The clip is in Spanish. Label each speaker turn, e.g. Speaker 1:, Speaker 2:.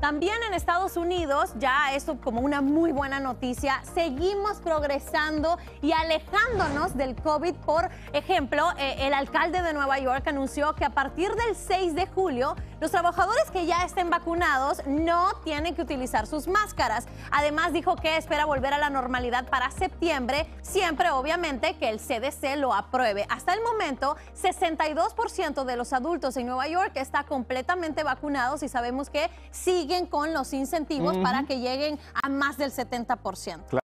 Speaker 1: También en Estados Unidos, ya eso como una muy buena noticia, seguimos progresando y alejándonos del COVID. Por ejemplo, eh, el alcalde de Nueva York anunció que a partir del 6 de julio, los trabajadores que ya estén vacunados no tienen que utilizar sus máscaras. Además, dijo que espera volver a la normalidad para septiembre, siempre obviamente que el CDC lo apruebe. Hasta el momento, 62% de los adultos en Nueva York está completamente vacunados y sabemos que siguen con los incentivos para que lleguen a más del 70%.